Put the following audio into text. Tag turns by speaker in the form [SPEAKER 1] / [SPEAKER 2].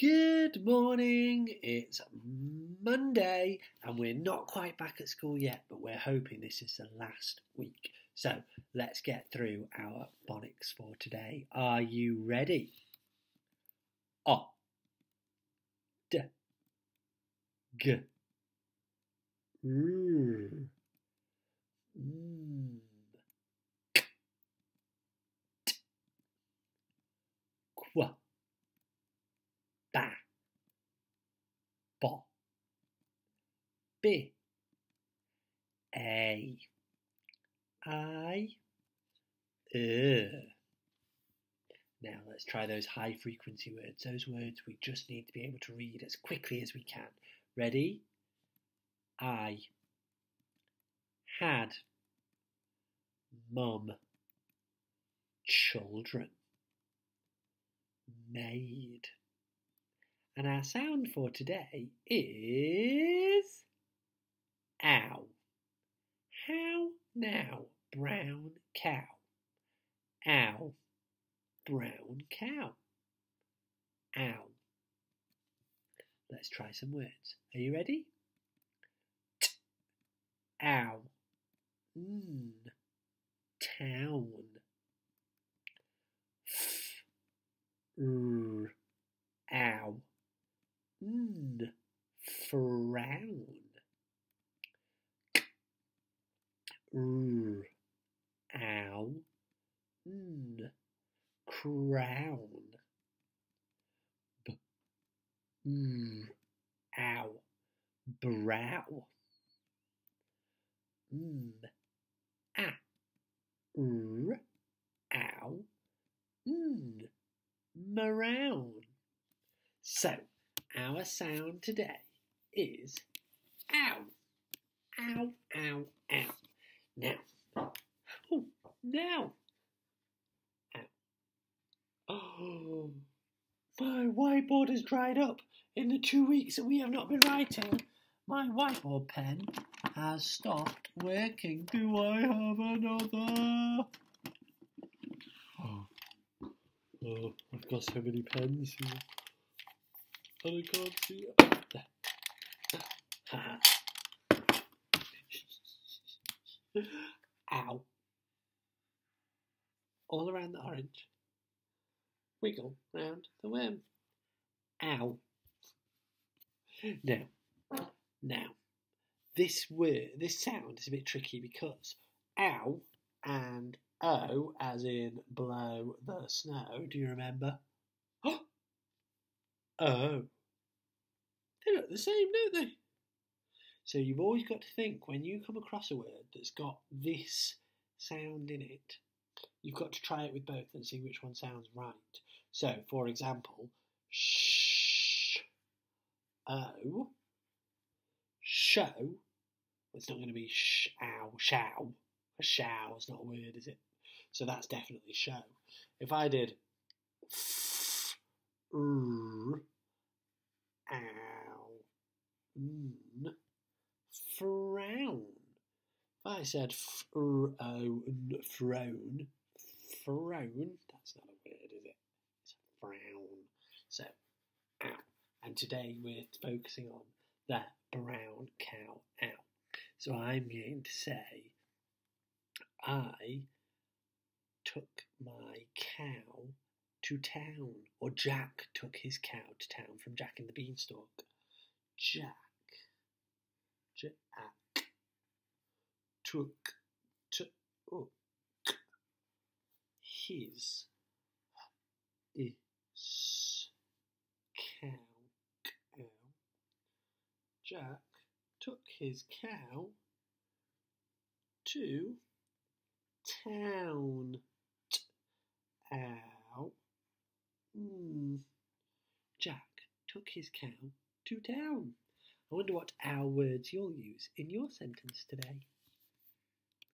[SPEAKER 1] Good morning. It's Monday and we're not quite back at school yet, but we're hoping this is the last week. So let's get through our phonics for today. Are you ready? O, D, G, R, M, K, T, Qu, bi, a, i, er. Now let's try those high frequency words, those words we just need to be able to read as quickly as we can. Ready? I had mum children made and our sound for today is ow. How now, brown cow? Ow, brown cow. Ow. Let's try some words. Are you ready? T, ow. N, town. F, r, ow. N, frown. K, r, ow. N, crown. B, r, ow. Brow. M, a, r, ow. N, maroon. So, our sound today is ow. Ow, ow, ow. Now, oh, now. Ow. Oh, my whiteboard has dried up. In the two weeks that we have not been writing, my whiteboard pen has stopped working. Do I have another? Oh, oh I've got so many pens here. And I can't see it. Ow. All around the orange. Wiggle round the worm. Ow. Now, now, this word, this sound is a bit tricky because ow and o, as in blow the snow, do you remember? oh. They look the same, don't they? So you've always got to think when you come across a word that's got this sound in it, you've got to try it with both and see which one sounds right. So, for example, sh, o, show. It's not going to be sh, ow, show. A show is not a word, is it? So that's definitely show. If I did f, r, ow, n, frown. If I said f, r, o, n, frown, frown, that's not a word, is it? It's a frown. So, ow. And today we're focusing on the brown cow ow. So I'm going to say, I took my cow to town, or Jack took his cow to town from Jack and the Beanstalk. Jack, Jack took, took his, is cow, cow. Jack took his cow to town. Ow. Mm. Jack took his cow to town. I wonder what our words you'll use in your sentence today.